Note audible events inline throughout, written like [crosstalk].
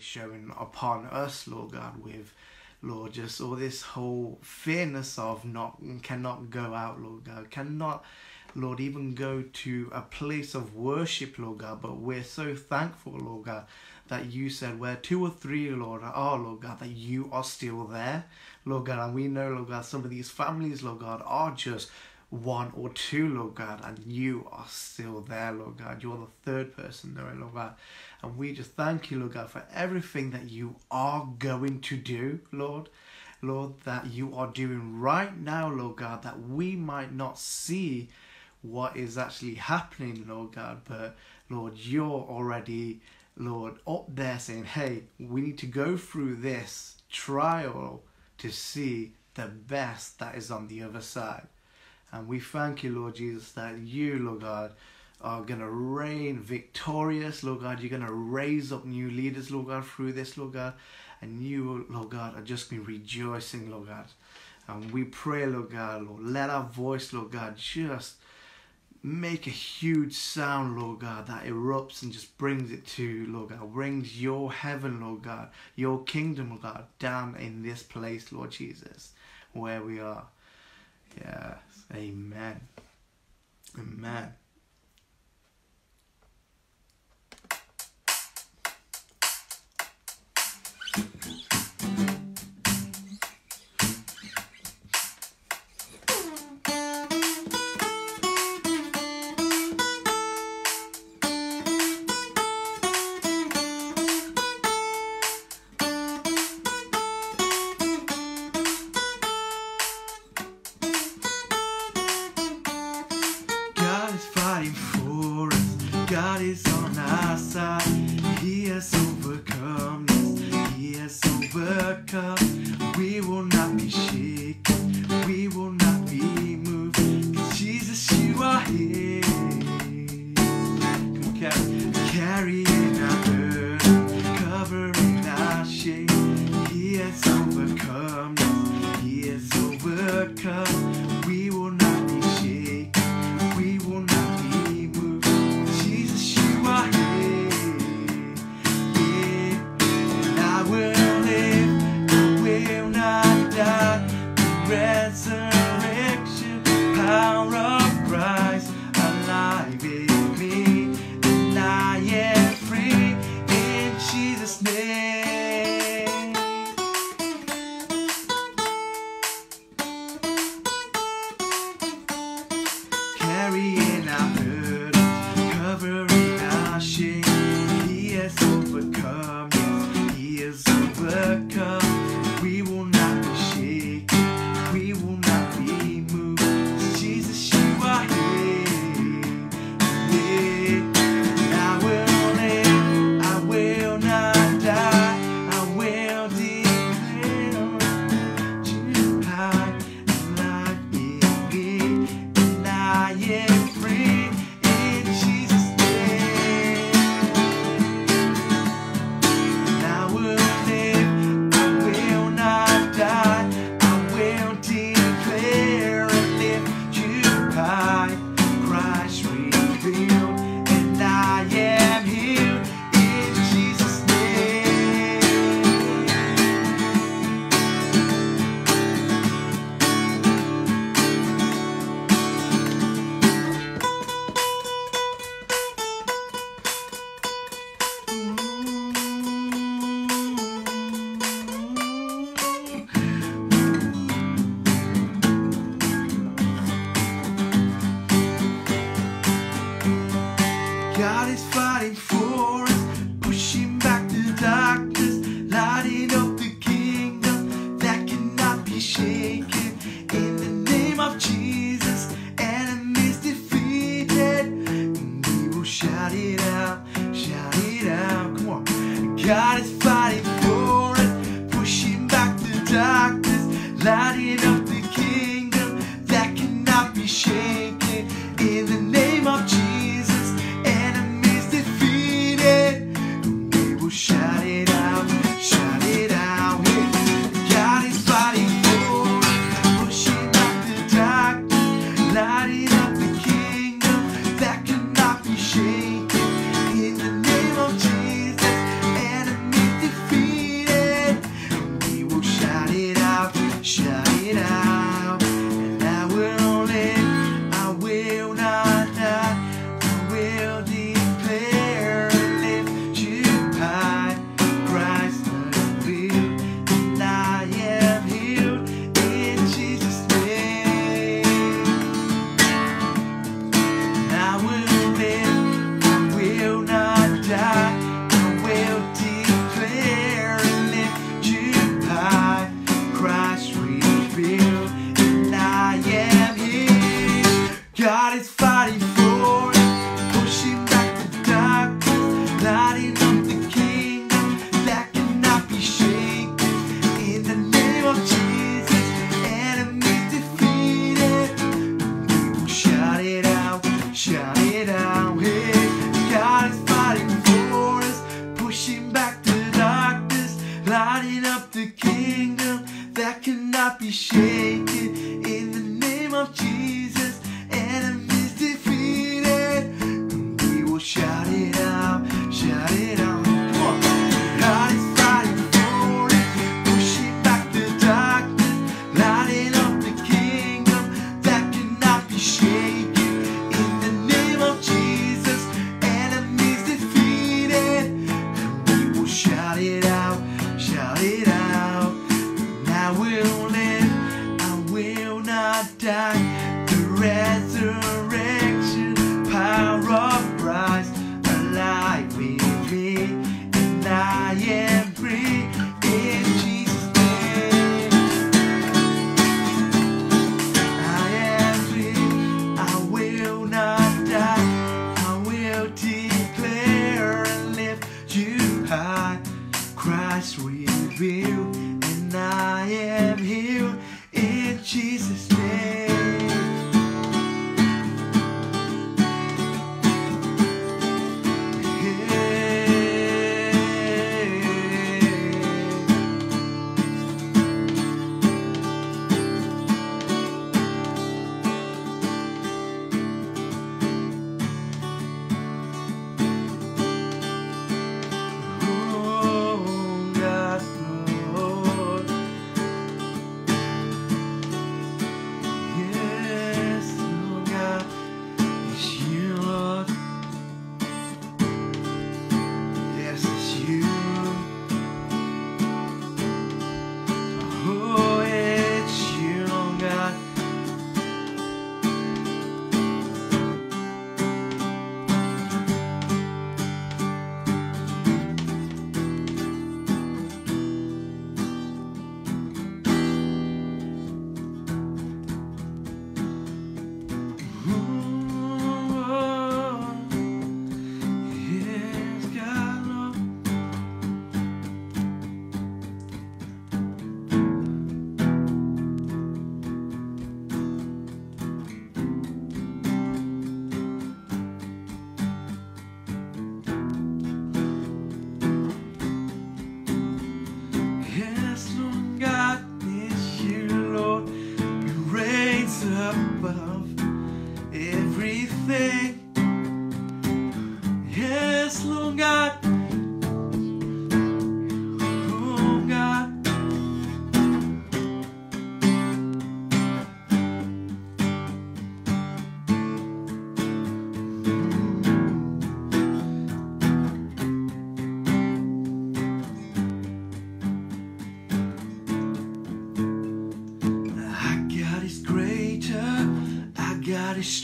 showing upon us, Lord God, with Lord, just all this whole fearness of not cannot go out, Lord God, cannot, Lord, even go to a place of worship, Lord God. But we're so thankful, Lord God, that you said where two or three, Lord, are, Lord God, that you are still there, Lord God. And we know, Lord God, some of these families, Lord God, are just one or two, Lord God, and you are still there, Lord God. You're the third person there, Lord God. And we just thank you, Lord God, for everything that you are going to do, Lord. Lord, that you are doing right now, Lord God, that we might not see what is actually happening, Lord God, but Lord, you're already, Lord, up there saying, hey, we need to go through this trial to see the best that is on the other side. And we thank you, Lord Jesus, that you, Lord God, are going to reign victorious, Lord God. You're going to raise up new leaders, Lord God, through this, Lord God. And you, Lord God, are just be rejoicing, Lord God. And we pray, Lord God, Lord, let our voice, Lord God, just make a huge sound, Lord God, that erupts and just brings it to, Lord God, brings your heaven, Lord God, your kingdom, Lord God, down in this place, Lord Jesus, where we are. Yes, amen. Amen. God is on our side. He has overcome us. He has overcome. We will not be shaken. We will not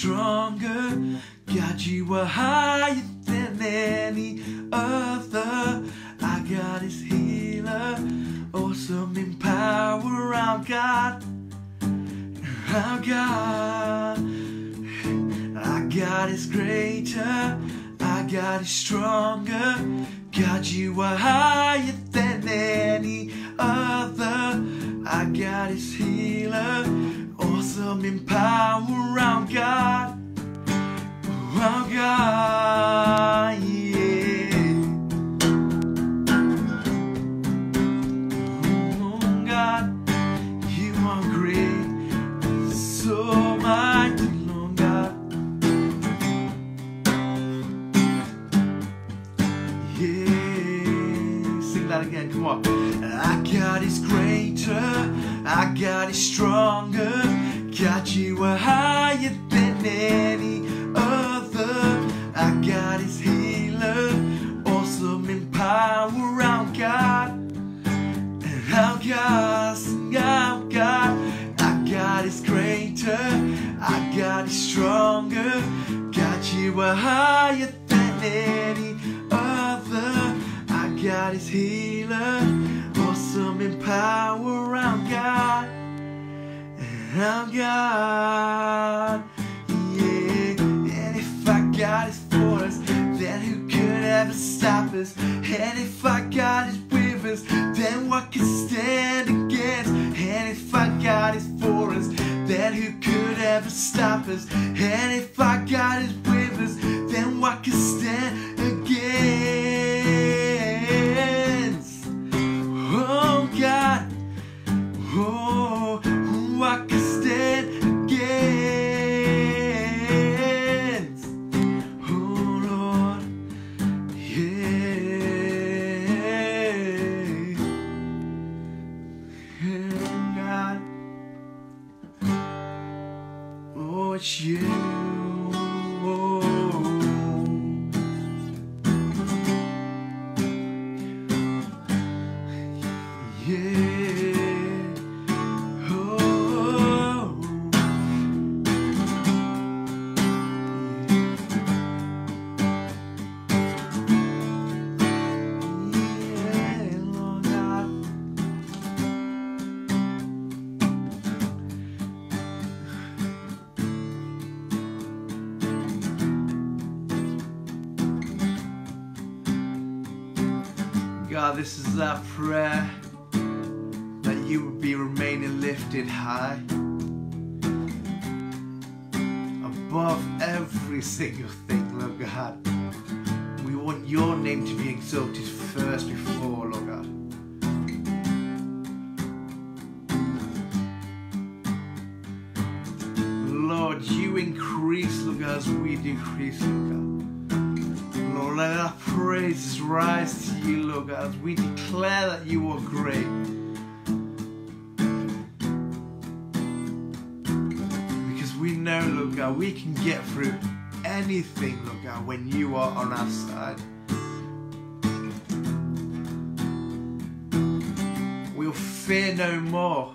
God that again. Come on. Our God is greater. Our God is stronger. got you are higher than any other. Our God is healer, awesome in power. Our God, and our God, our God. Our God is greater. Our God is stronger. got you are higher than any God is healer, awesome in power. Our God, and our God, yeah. And if our God is for us, then who could ever stop us? And if our God is with us, then what can stand against? And if our God is for us, then who could ever stop us? And if our God is with us, then what can stand against? God, oh, what can stand against? Oh Lord, yeah. Oh, God. Oh, it's God, this is our prayer that you would be remaining lifted high above every single thing, Lord God. We want your name to be exalted first before, Lord God. Lord, you increase, Lord God, as we decrease, Lord God. Let our praises rise to you, Lord God, as we declare that you are great. Because we know, Lord God, we can get through anything, Lord God, when you are on our side. We'll fear no more.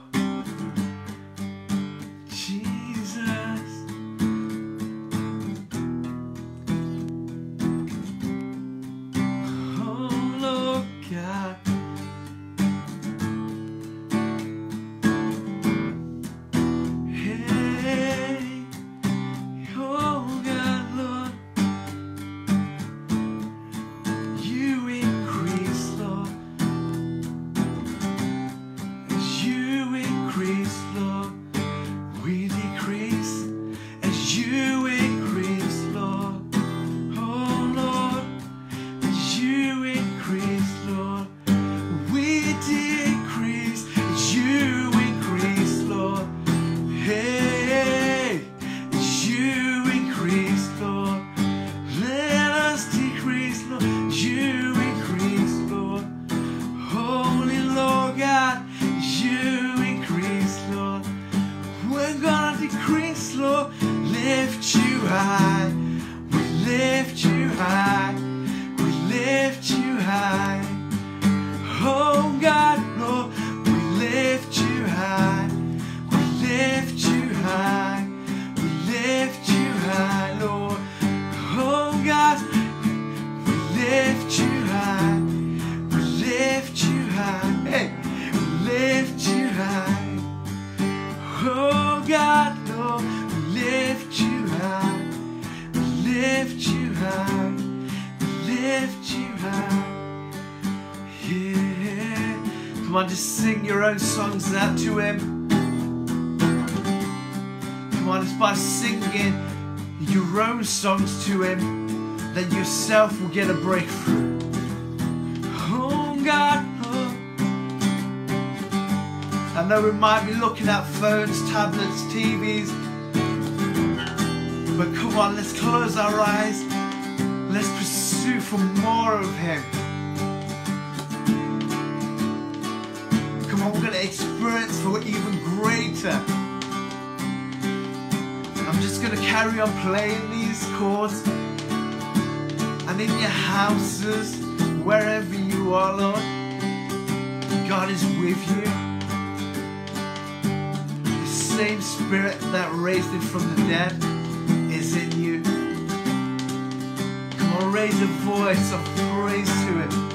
Sing your own songs out to Him. Come on, just by singing your own songs to Him, that yourself will get a breakthrough. Oh God. I know we might be looking at phones, tablets, TVs, but come on, let's close our eyes. Let's pursue for more of Him. Going to experience for even greater. I'm just to carry on playing these chords. And in your houses, wherever you are, Lord, God is with you. The same spirit that raised him from the dead is in you. Come on, raise a voice of praise to him.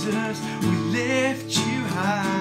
Jesus. We lift you high,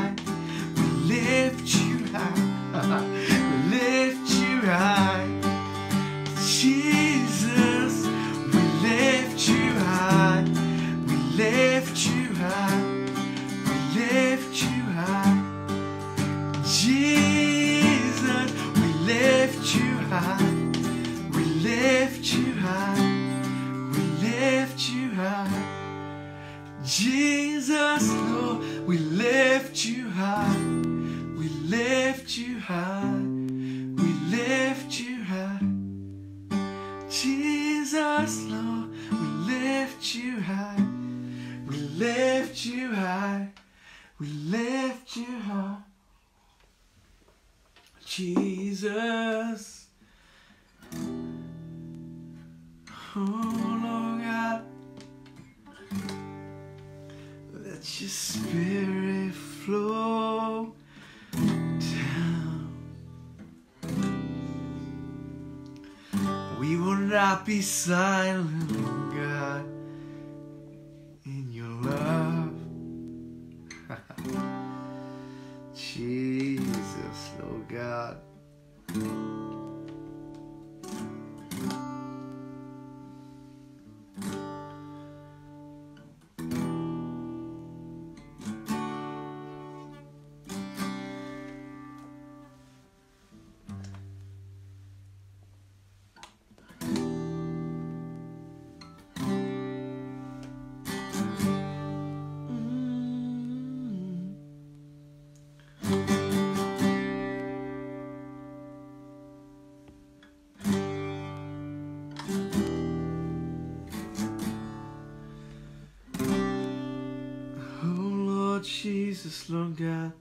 Jesus, Lord God.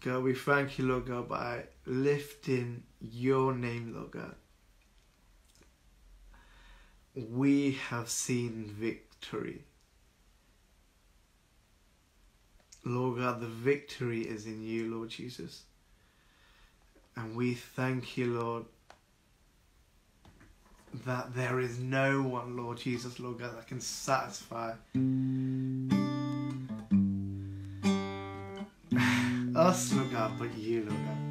God, we thank you, Lord God, by lifting your name, Lord God. We have seen victory. Lord God, the victory is in you, Lord Jesus. And we thank you, Lord, that there is no one, Lord Jesus, Lord God, that can satisfy us, Lord up, but you, look God.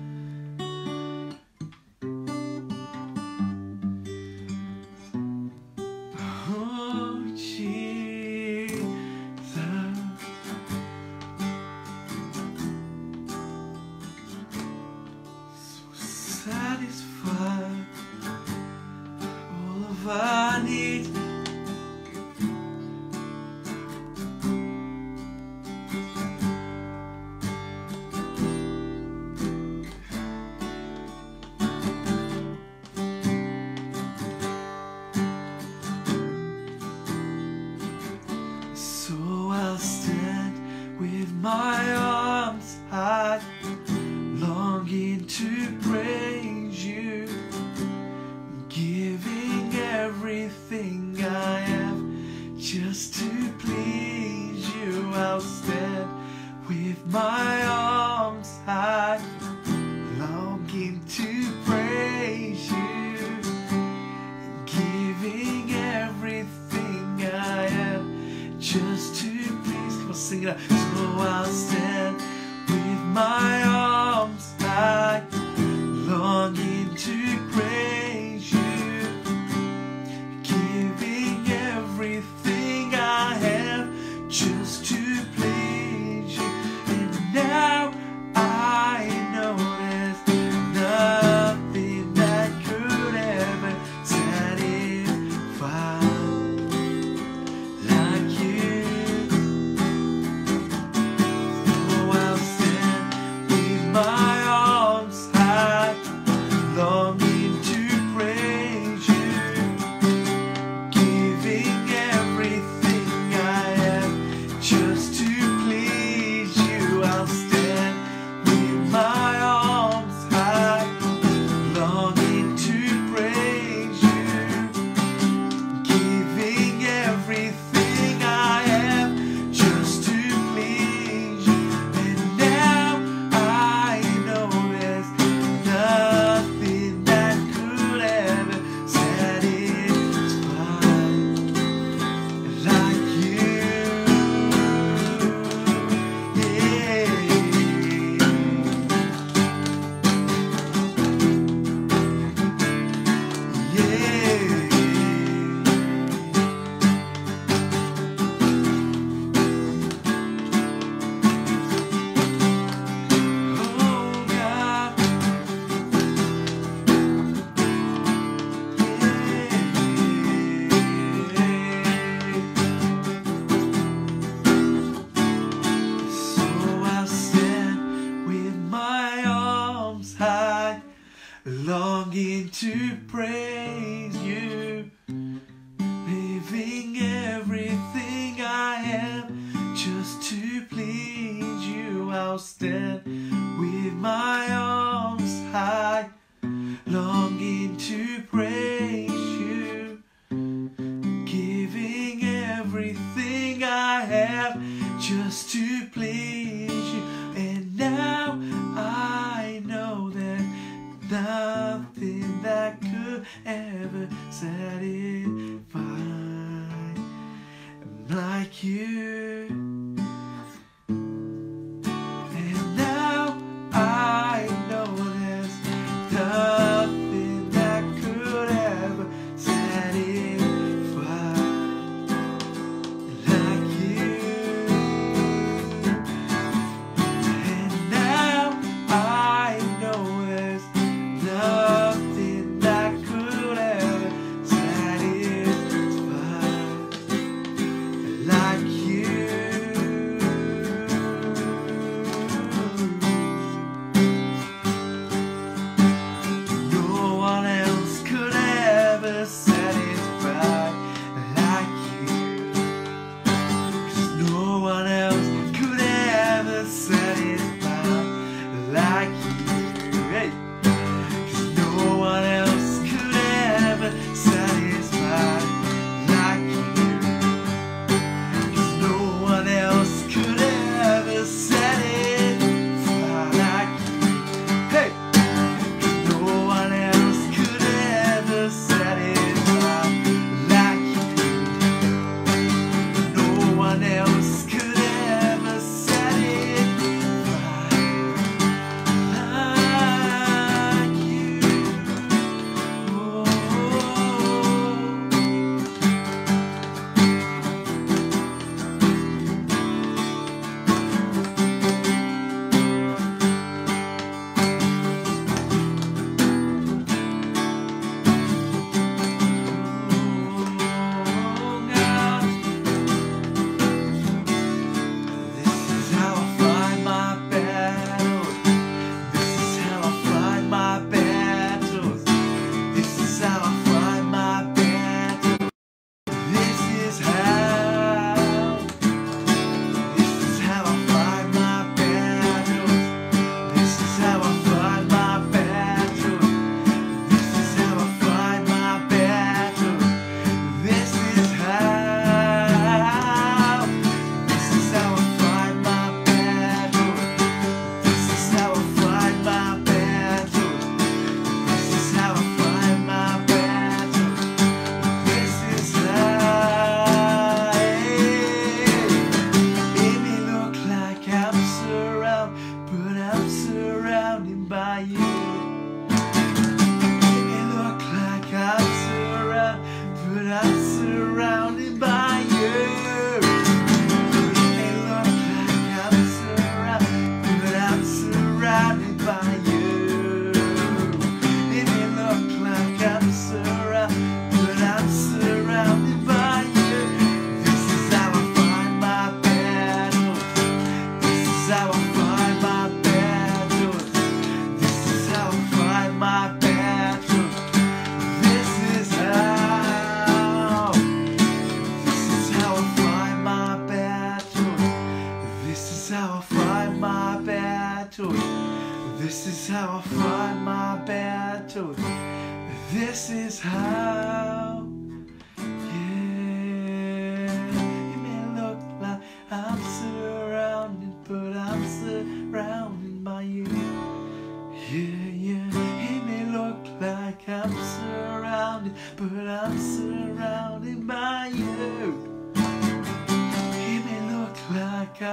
Just to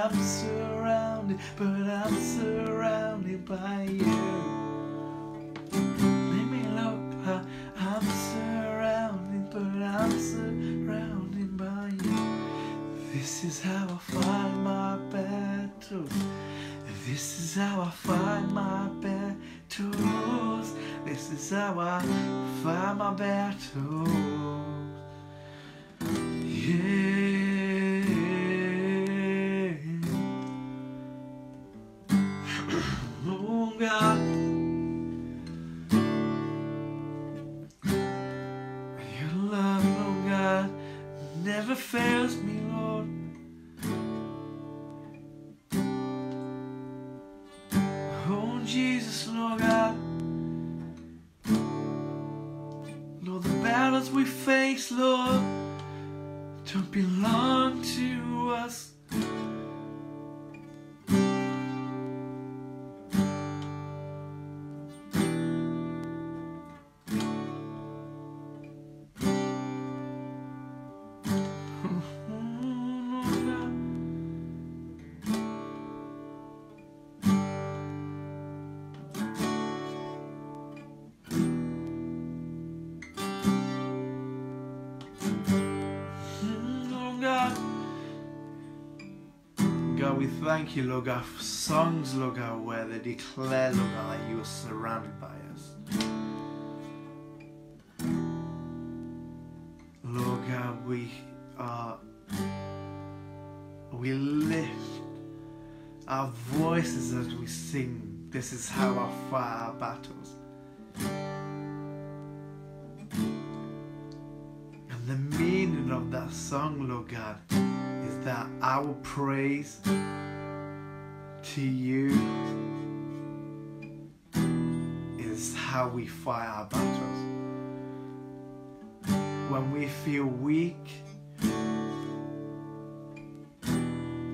I'm surrounded, but I'm surrounded by you. It may look like I'm surrounded, but I'm surrounded by you. This is how I find my battles. This is how I find my battles. This is how I find my battles. Thank you, Lord God, for songs, Lord God, where they declare, Lord God, that you are surrounded by us. Lord God, we are, we lift our voices as we sing. This is how I fight our battles. And the meaning of that song, Lord God, is that our praise to you is how we fight our battles. When we feel weak,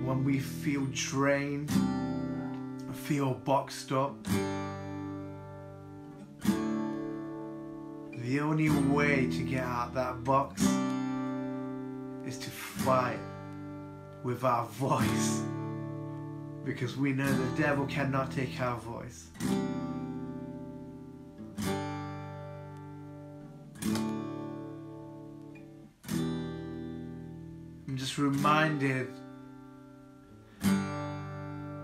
when we feel drained, feel boxed up, the only way to get out that box is to fight with our [laughs] voice. Because we know the devil cannot take our voice. I'm just reminded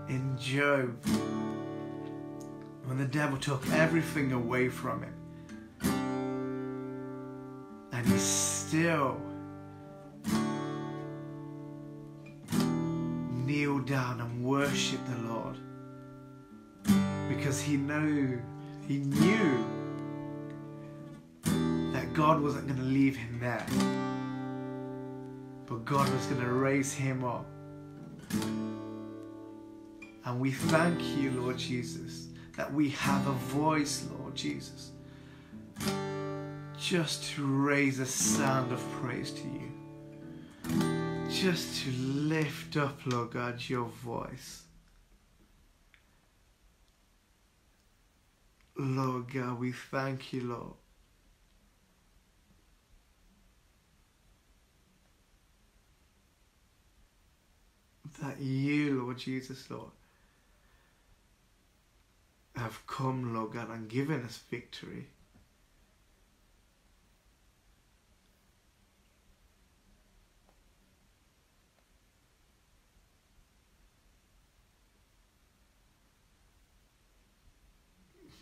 in Job when the devil took everything away from him and he still kneeled down and worship the Lord. Because he knew he knew that God wasn't going to leave him there. But God was going to raise him up. And we thank you Lord Jesus that we have a voice Lord Jesus just to raise a sound of praise to you just to lift up, Lord God, your voice. Lord God, we thank you, Lord. That you, Lord Jesus, Lord, have come, Lord God, and given us victory.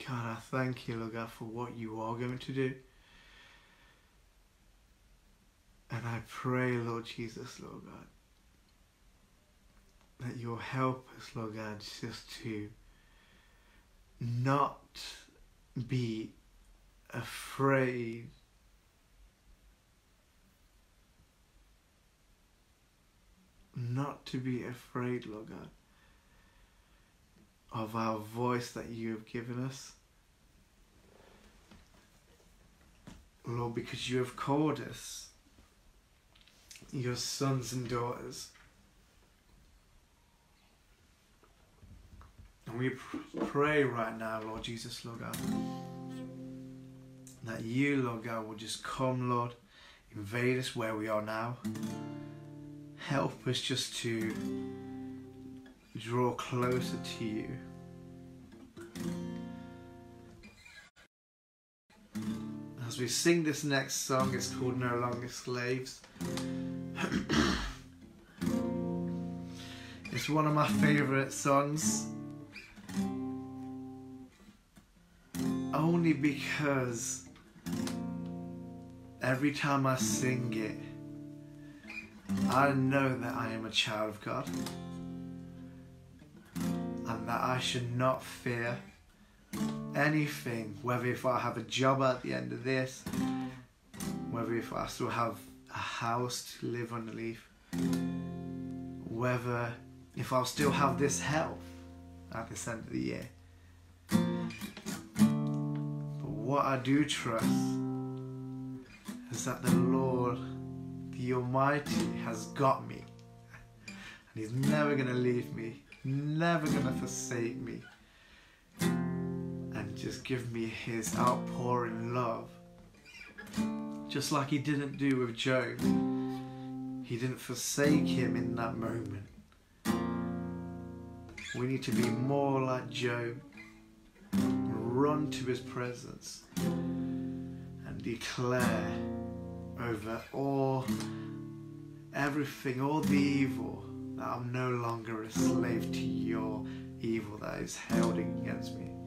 God, I thank you, Lord God, for what you are going to do. And I pray, Lord Jesus, Lord God, that you'll help us, Lord God, just to not be afraid not to be afraid, Lord God, of our voice that you have given us. Lord, because you have called us your sons and daughters. And we pr- pray right now, Lord Jesus, Lord God, that you, Lord God, will just come, Lord, invade us where we are now. Help us just to draw closer to you. As we sing this next song, it's called No Longer Slaves. [clears throat] it's one of my favorite songs. Only because every time I sing it, I know that I am a child of God and that I should not fear anything, whether if I have a job at the end of this, whether if I still have a house to live underneath, whether if I'll still have this health at this end of the year. But what I do trust is that the Lord, the Almighty, has got me. And He's never going to leave me, never going to forsake me just give me his outpouring love. Just like he didn't do with Job. He didn't forsake him in that moment. We need to be more like Job. Run to his presence and declare over all, everything, all the evil, that I'm no longer a slave to your evil that is held against me.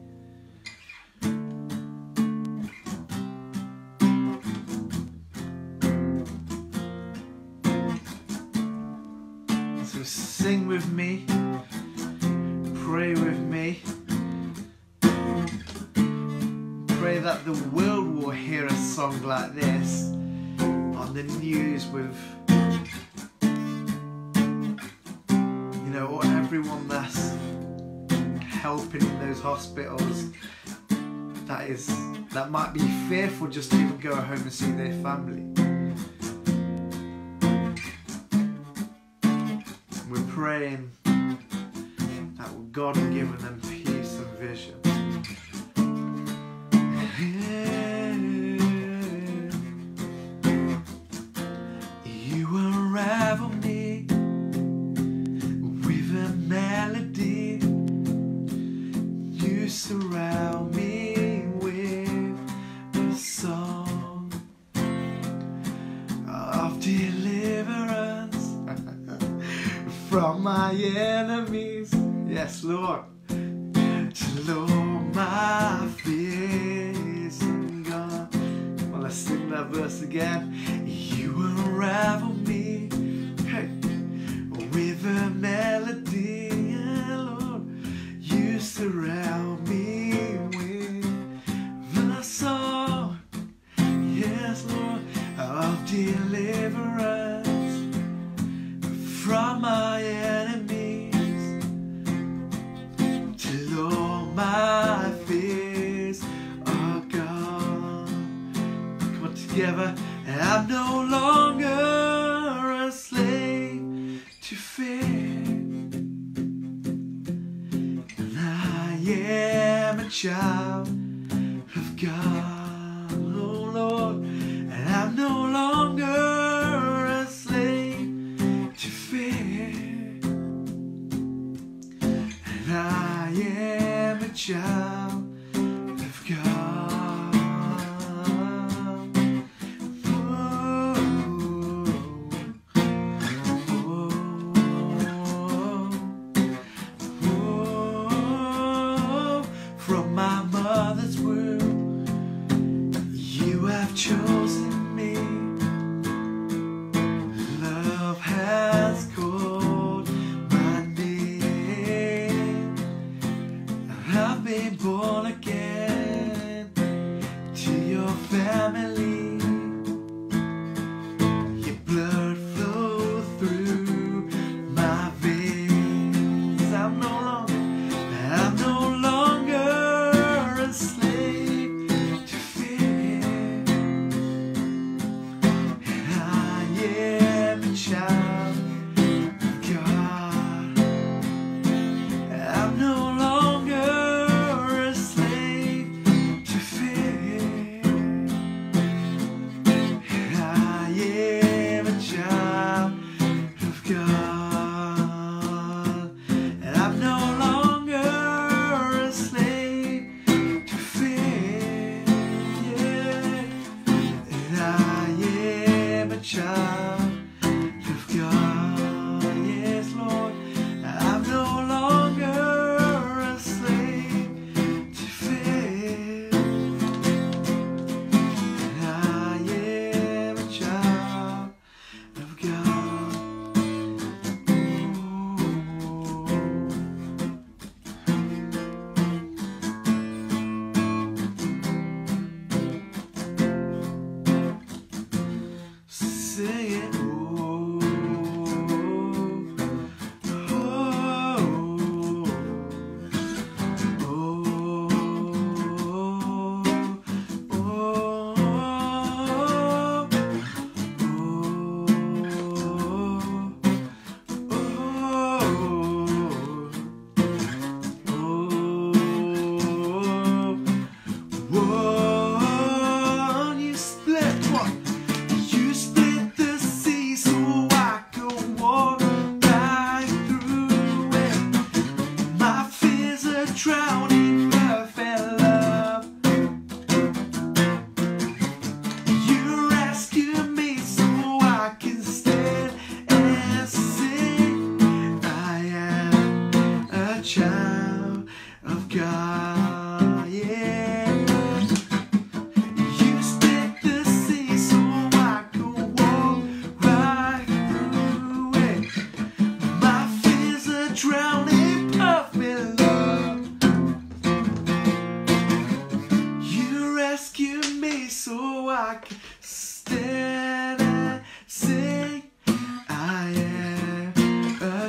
Song like this on the news with, you know, everyone that's helping in those hospitals that is that might be fearful just to even go home and see their family. We're praying that God will give them peace and vision.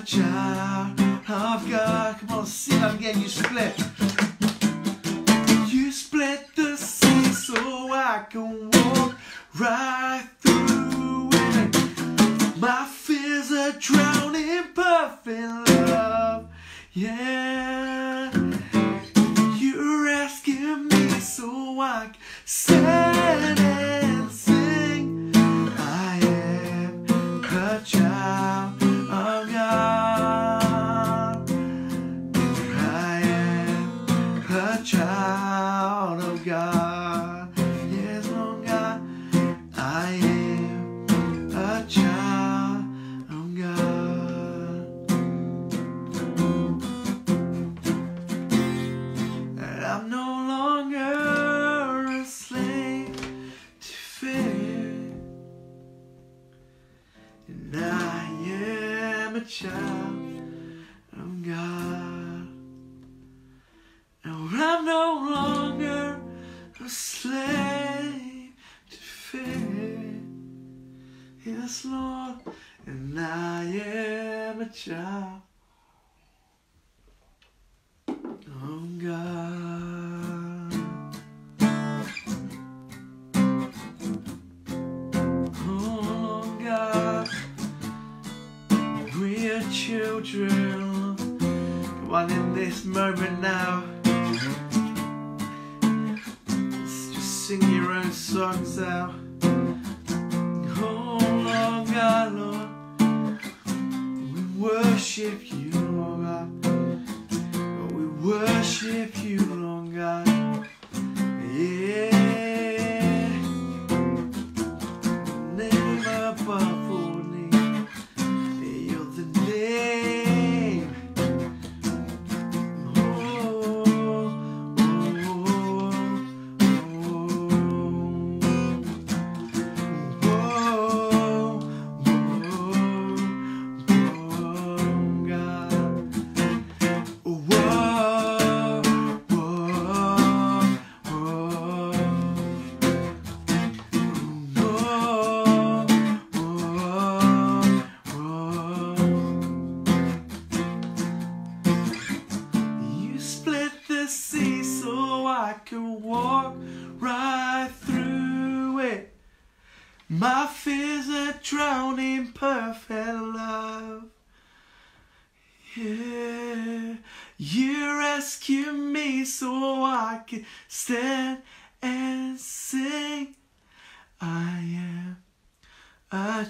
ciao. I've got, come on, sit down see I you split. You split the sea so I can walk right.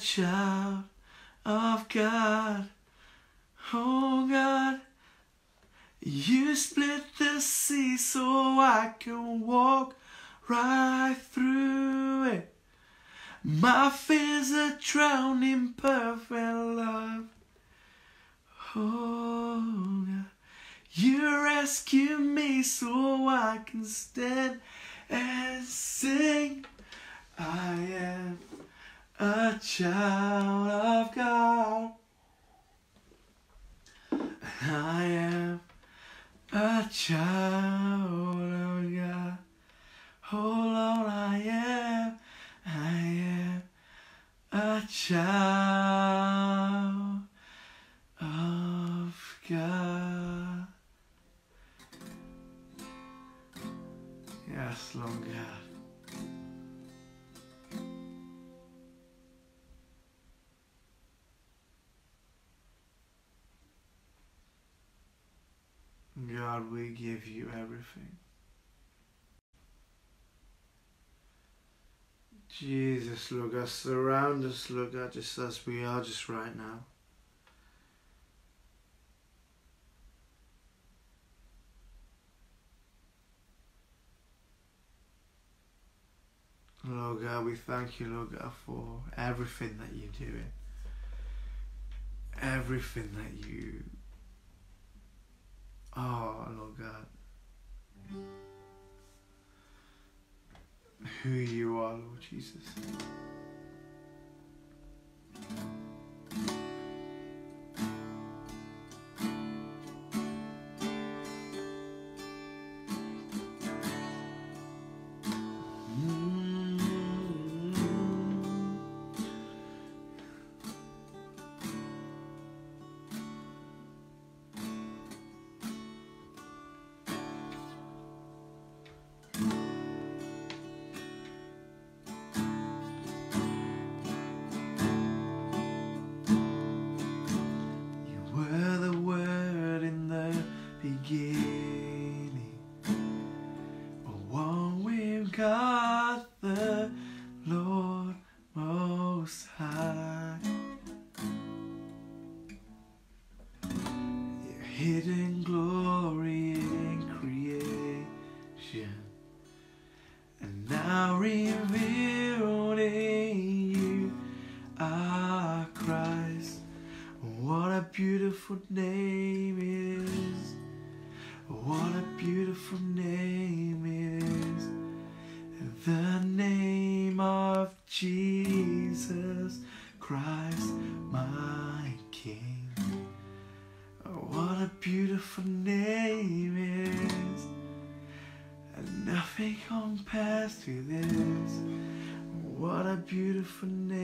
child of God. Oh God, you split the sea so I can walk right through it. My fears are drowned in perfect love. Oh God, you rescue me so I can stand and sing. I am a child of God. I am a child of God. Oh Lord, I am, I am a child of God. Yes, Lord God. God, we give you everything. Jesus, Lord God, surround us, Lord God, just as we are just right now. Lord God, we thank you, Lord God, for everything that you're doing. Everything that you Oh, Lord God. Who you are, Lord Jesus. To this. What a beautiful name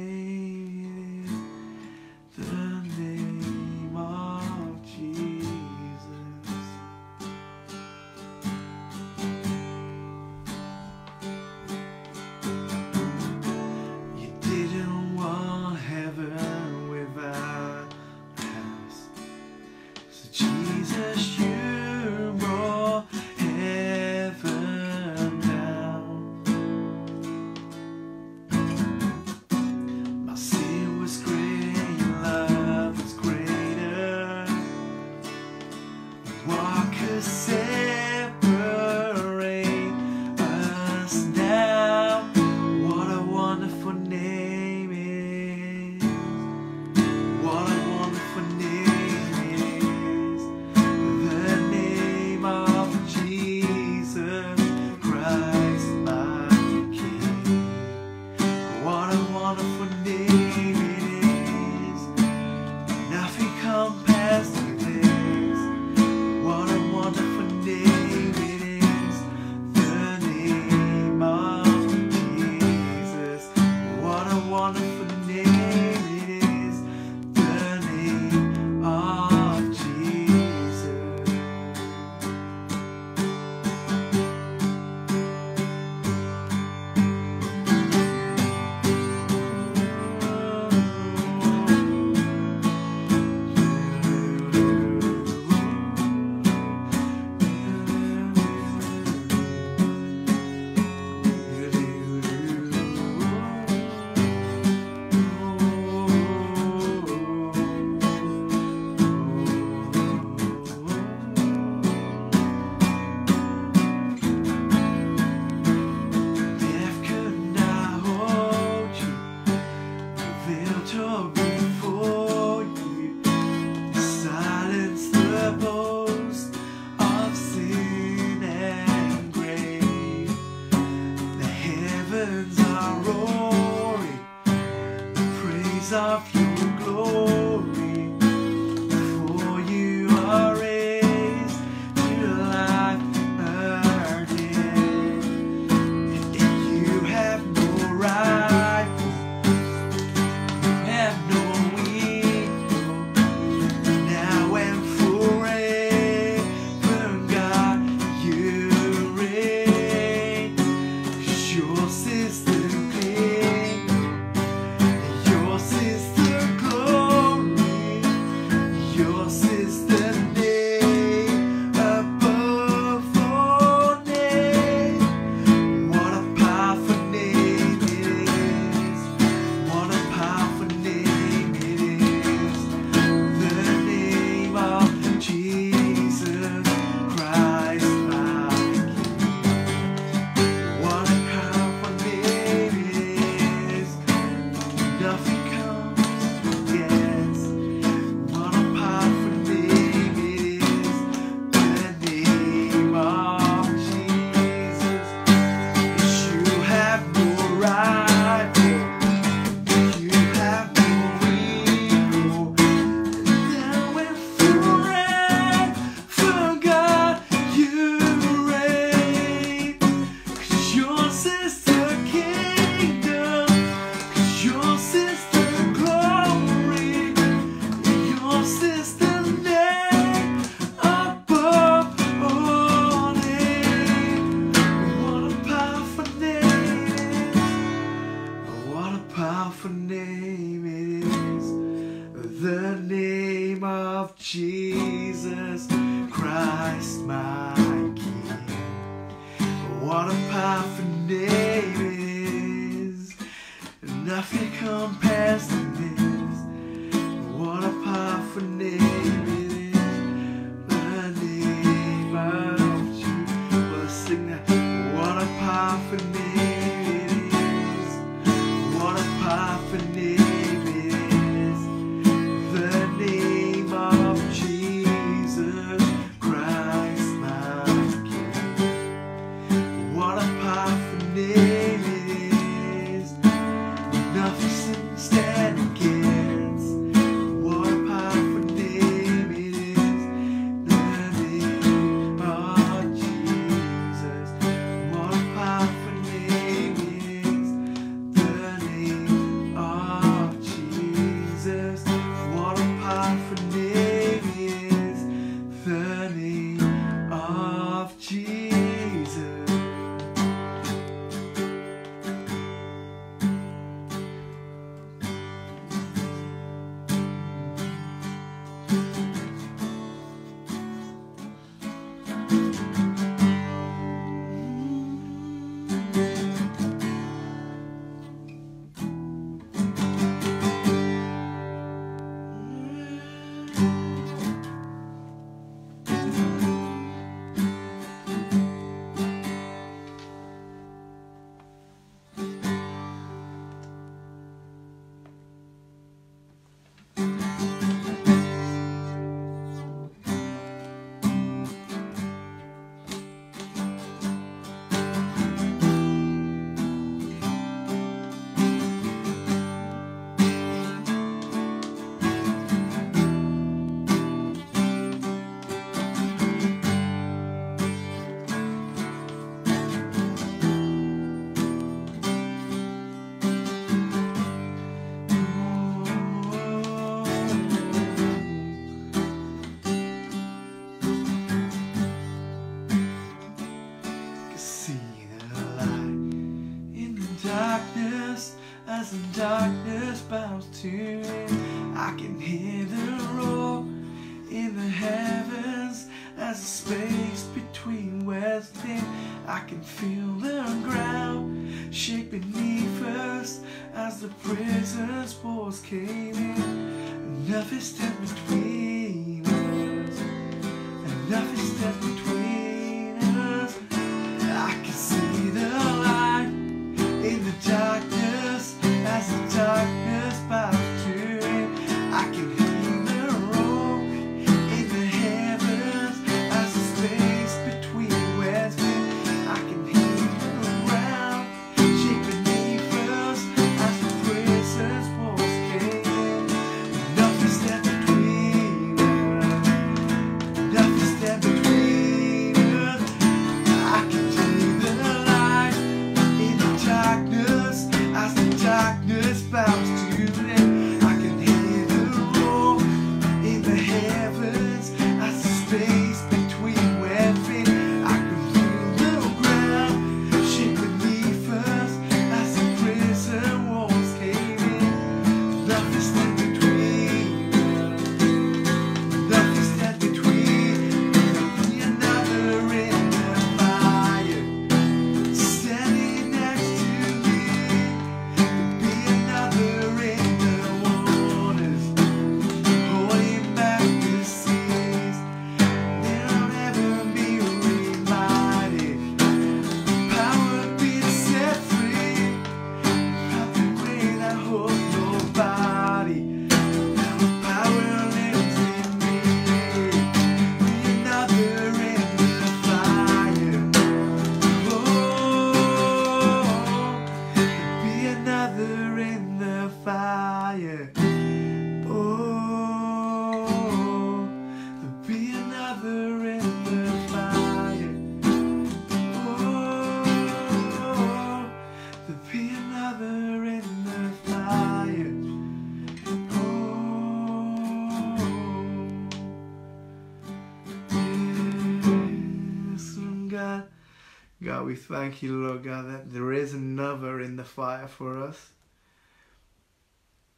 God, we thank you, Lord God, that there is another in the fire for us.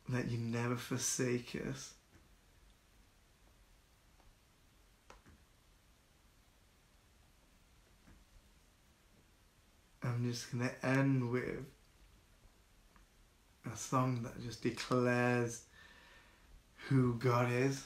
That you never forsake us. I'm just going to end with a song that just declares who God is.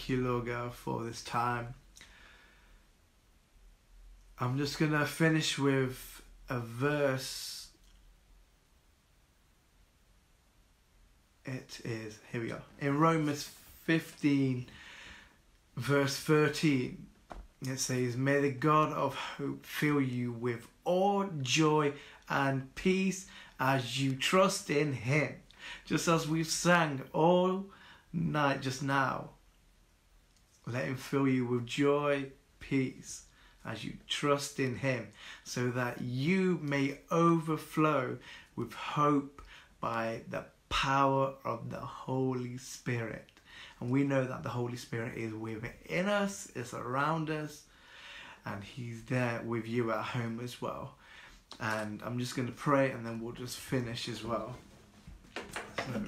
Thank you, Lord God, for this time. I'm just going to finish with a verse. It is, here we go. In Romans 15, verse 13, it says, May the God of hope fill you with all joy and peace as you trust in Him. Just as we've sang all night just now. Let Him fill you with joy, peace as you trust in Him, so that you may overflow with hope by the power of the Holy Spirit. And we know that the Holy Spirit is within us, is around us, and He's there with you at home as well. And I'm just going to pray and then we'll just finish as well. So,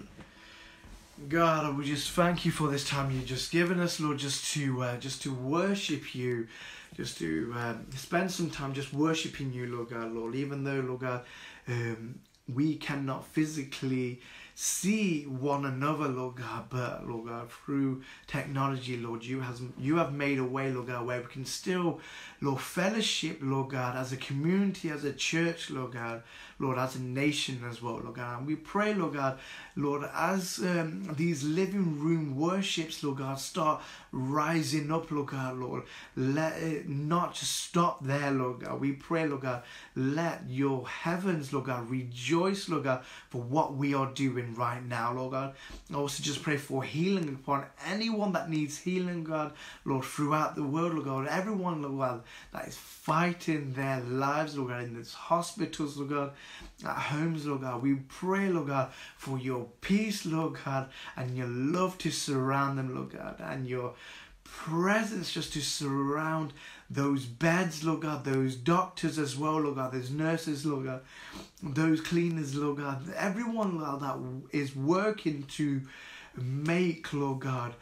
God, we just thank you for this time you've just given us, Lord, just to uh, just to worship you, just to um, spend some time just worshiping you, Lord God, Lord. Even though, Lord God, um, we cannot physically see one another, Lord God, but Lord God, through technology, Lord, you has you have made a way, Lord God, where we can still, Lord, fellowship, Lord God, as a community, as a church, Lord God, Lord, as a nation as well, Lord God. And we pray, Lord God, Lord, as um, these living room worships, Lord God, start rising up, Lord God, Lord, let it not just stop there, Lord God. We pray, Lord God, let your heavens, Lord God, rejoice, Lord God, for what we are doing right now, Lord God. I also just pray for healing upon anyone that needs healing, God, Lord, throughout the world, Lord God. Everyone, Lord God, that is fighting their lives, Lord God, in these hospitals, Lord God, at homes, Lord God. We pray, Lord God, for your peace, Lord God, and your love to surround them, Lord God, and your presence just to surround those beds, Lord God, those doctors as well, Lord God, those nurses, Lord God, those cleaners, Lord God, everyone, Lord, that is working to make, Lord God,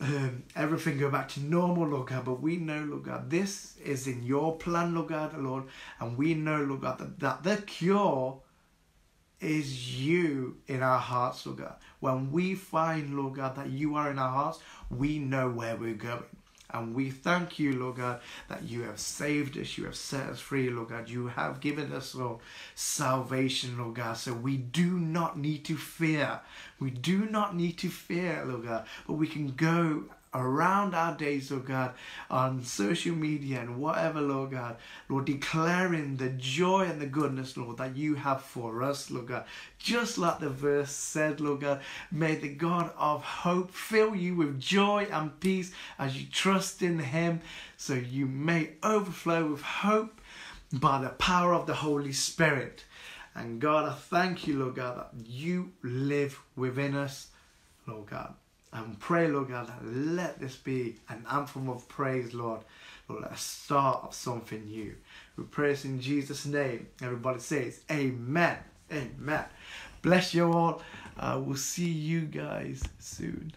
um, everything go back to normal, Lord God. But we know, Lord God, this is in your plan, Lord God, Lord, and we know, Lord God, that, that the cure is you in our hearts, Lord God. When we find, Lord God, that you are in our hearts, we know where we're going. And we thank you, Lord God, that you have saved us, you have set us free, Lord God. You have given us, Lord, salvation, Lord God. So we do not need to fear. We do not need to fear, Lord God, but we can go around our days, Lord God, on social media and whatever, Lord God, Lord, declaring the joy and the goodness, Lord, that you have for us, Lord God. Just like the verse said, Lord God, may the God of hope fill you with joy and peace as you trust in Him, so you may overflow with hope by the power of the Holy Spirit. And God, I thank you, Lord God, that you live within us, Lord God. And pray, Lord God, let this be an anthem of praise, Lord. Lord, a start of something new. We pray this in Jesus' name. Everybody says, Amen. Amen. Bless you all. Uh, we'll see you guys soon.